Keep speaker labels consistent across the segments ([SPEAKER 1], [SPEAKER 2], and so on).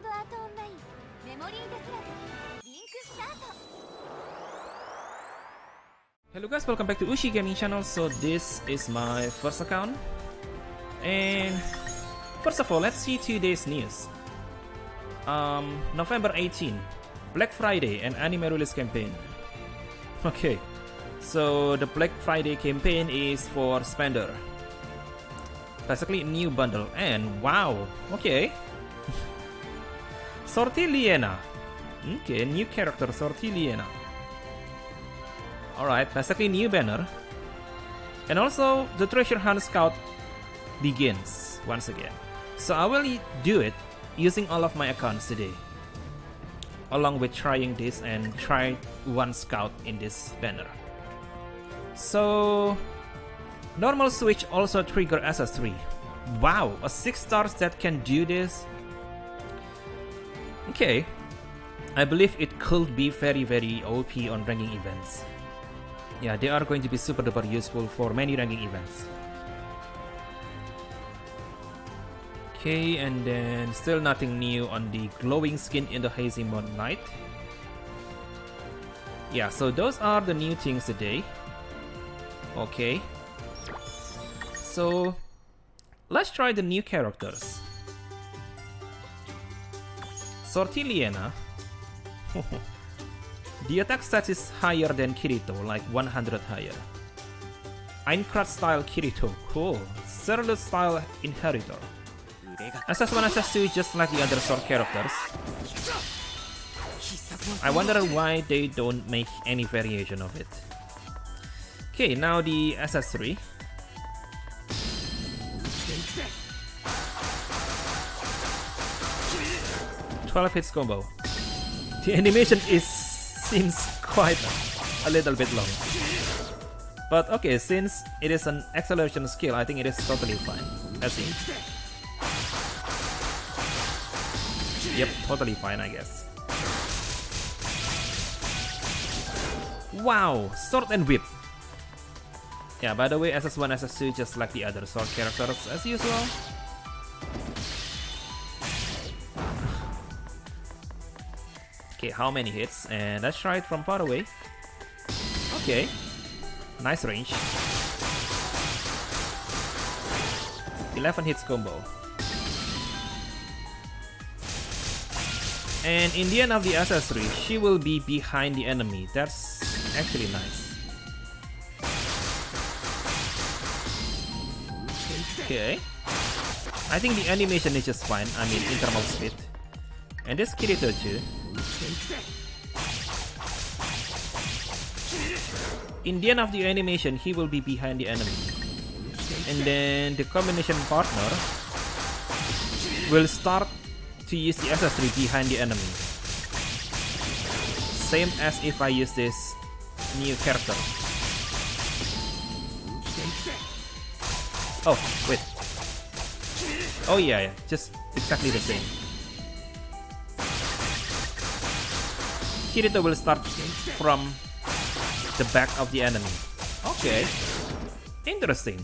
[SPEAKER 1] ードアートオンラインメモリーデクラブリンクスタート
[SPEAKER 2] Hello guys, welcome back to Ushi Gaming Channel. So this is my first account. And first of all, let's see today's news. Um, November 18, Black Friday and anime release campaign. Okay, so the Black Friday campaign is for Spender. Basically, a new bundle. And wow, okay. Sortiliena. Okay, new character Sortiliena. Alright, basically new banner. And also the treasure hunt scout begins once again. So I will do it using all of my accounts today. Along with trying this and try one scout in this banner. So normal switch also trigger SS3. Wow, a 6 stars that can do this? Okay. I believe it could be very very OP on ranking events. Yeah, they are going to be super duper useful for many ranking events. Okay, and then still nothing new on the glowing skin in the hazy moonlight. Yeah, so those are the new things today. Okay. So let's try the new characters. Sortiliena. The attack stat is higher than Kirito, like 100 higher. Aincrad style Kirito, cool. Serlut style Inheritor. SS1 SS2 just like the other sword characters. I wonder why they don't make any variation of it. Okay, now the SS3. Twelve hits combo. The animation is seems quite a little bit long. But okay, since it is an acceleration skill, I think it is totally fine. Let's see. Yep, totally fine, I guess. Wow, sword and whip. Yeah, by the way, SS1, SS2 just like the other sword characters as usual. How many hits? And let's try it from far away. Okay. Nice range. 11 hits combo. And in the end of the SS3, she will be behind the enemy. That's actually nice. Okay. I think the animation is just fine. I mean, interval speed. And this Kirito too. In the end of the animation, he will be behind the enemy. And then the combination partner will start to use the SS3 behind the enemy. Same as if I use this new character. Oh, wait. Oh yeah, yeah, just exactly the same. Kirito will start from the back of the enemy. Okay, interesting.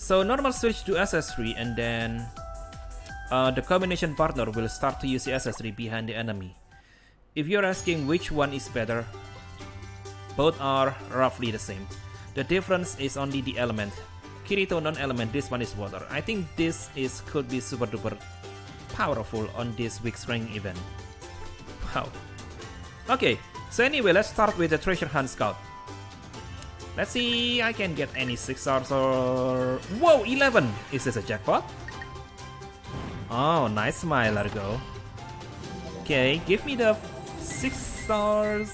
[SPEAKER 2] So normal switch to SS3 and then uh, the combination partner will start to use the SS3 behind the enemy. If you're asking which one is better, both are roughly the same. The difference is only the element. Kirito non-element, this one is water. I think this is could be super duper powerful on this week's rank event. Wow. Okay, so anyway, let's start with the treasure hunt scout. Let's see I can get any 6 stars or... Whoa, 11! Is this a jackpot? Oh, nice smile, Largo. Okay, give me the 6 stars.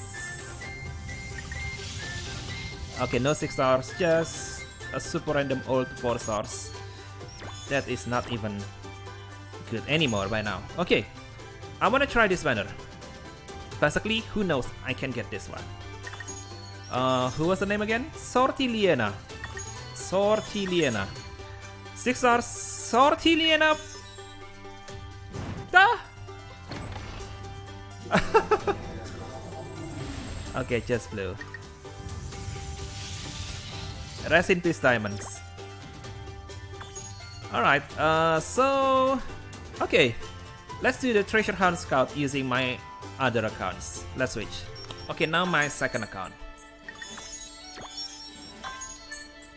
[SPEAKER 2] Okay, no 6 stars, just a super random old 4 stars. That is not even good anymore by now. Okay, I wanna try this banner. Basically, who knows, I can get this one. Uh, who was the name again? Sortiliena. Sortiliena. 6 stars, Sortiliena! Ah! okay, just blue. Rest in peace, diamonds. Alright, uh, so... Okay, Let's do the treasure hunt scout using my other accounts. Let's switch. Okay, now my second account.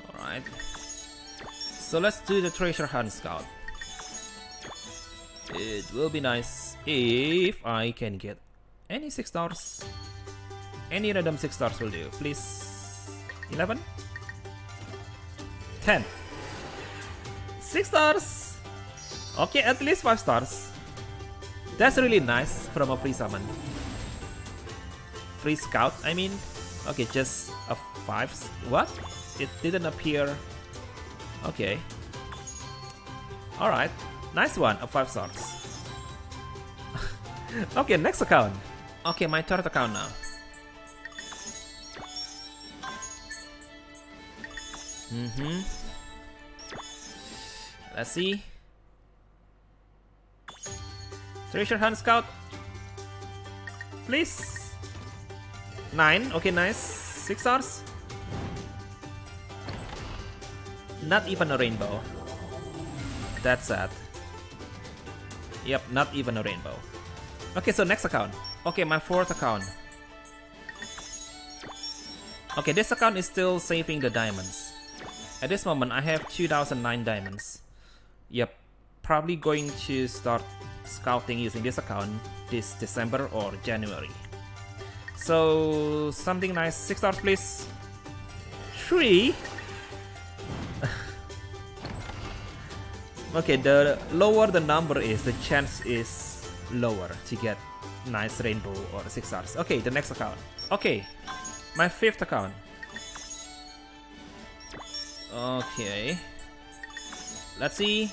[SPEAKER 2] Alright. So let's do the treasure hunt scout. It will be nice if I can get any 6 stars. Any random 6 stars will do. Please. 11? 10. 6 stars! Okay, at least 5 stars. That's really nice from a free summon. Free scout, I mean. Okay, just a 5. What? It didn't appear. Okay. Alright. Nice one, a 5 stars. okay, next account. Okay, my third account now. Mm-hmm. Let's see. Treasure Hunt Scout. Please. Nine. Okay, nice. Six stars. Not even a rainbow. That's sad. Yep, not even a rainbow. Okay, so next account. Okay, my fourth account. Okay, this account is still saving the diamonds. At this moment, I have 2009 diamonds. Yep, probably going to start scouting using this account this December or January. So, something nice. 6 stars, please. 3? okay, the lower the number is, the chance is lower to get nice rainbow or 6 stars. Okay, the next account. Okay, my fifth account. Okay. Let's see.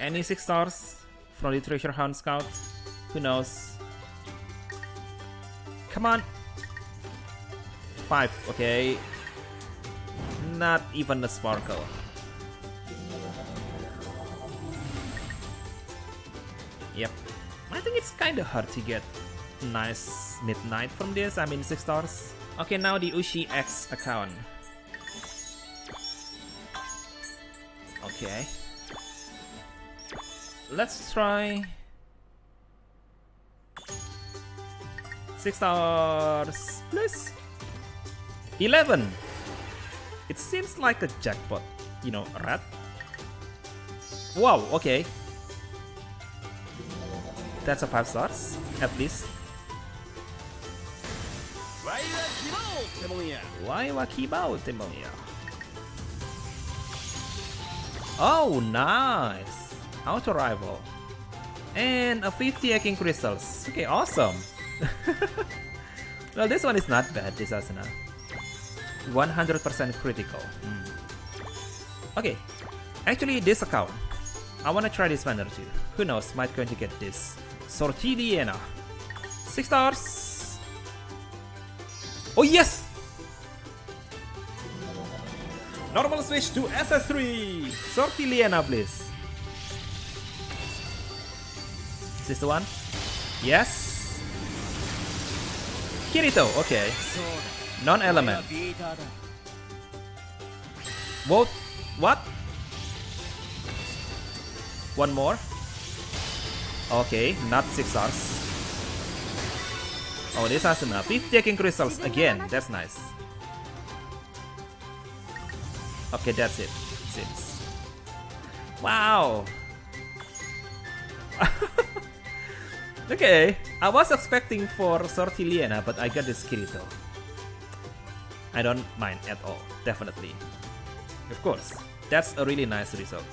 [SPEAKER 2] Any 6 stars from the treasure hunt scout? Who knows? Come on. 5, okay. Not even a sparkle. Yep. I think it's kinda hard to get nice midnight from this. I mean 6 stars. Okay, now the Ushi X account. Okay. Let's try... 6 stars, please. 11! It seems like a jackpot, you know, rat. Wow, okay. That's a 5 stars, at least. Why Wakibao Temoya? Oh, nice! Auto rival. And a 50 Aking crystals. Okay, awesome. well, this one is not bad, this Asuna. 100% critical. Hmm. Okay, actually, this account. I wanna try this banner too. Who knows, might going to get this. Sortiliena. 6 stars. Oh yes! Normal switch to SS3! Sortiliena, please. Is this the one? Yes! Kirito, okay. Non-element. What? What? One more? Okay, not 6 stars. Oh, this has enough. 50 Aking crystals again. That's nice. Okay, that's it. Seems. Wow. okay, I was expecting for Sortiliena, but I got this Kirito. I don't mind at all, definitely. Of course, that's a really nice result.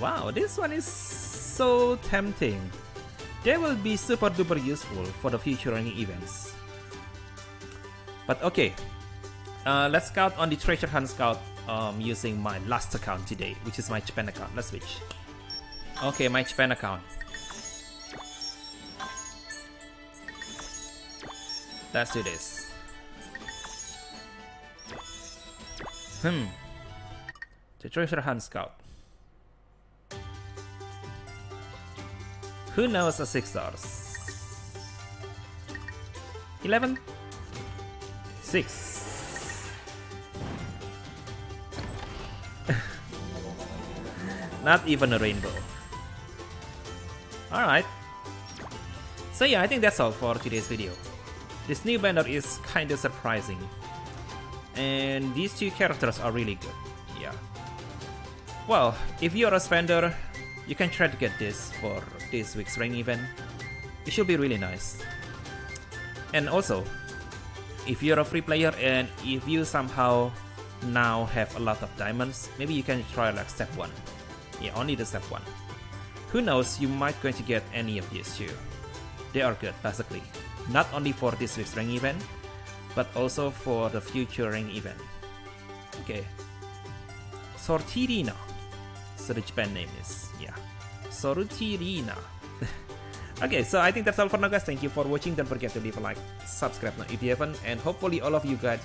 [SPEAKER 2] Wow, this one is so tempting. They will be super duper useful for the future running events. But okay, uh, let's scout on the treasure hunt scout um, using my last account today, which is my Japan account. Let's switch. Okay, my Japan account. Let's do this. Hmm. The treasure hunt scout. Who knows a 6 stars? 11? 6. Not even a rainbow. Alright. So yeah, I think that's all for today's video. This new banner is kinda surprising. And these two characters are really good. Yeah. Well, if you're a spender, you can try to get this for this week's ring event. It should be really nice. And also, if you're a free player and if you somehow now have a lot of diamonds, maybe you can try like step 1. Yeah, only the step 1. Who knows, you might going to get any of these too. They are good, basically. Not only for this week's ring event, but also for the future ring event. Okay. Sortirina. So the Japan name is, yeah. Sortirina. okay, so I think that's all for now guys. Thank you for watching. Don't forget to leave a like, subscribe now if you haven't, and hopefully all of you guys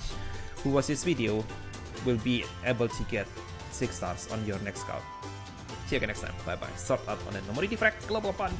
[SPEAKER 2] who watch this video will be able to get 6 stars on your next scout. See you again next time. Bye bye. Sword Art Online Memory Defrag Global Punch.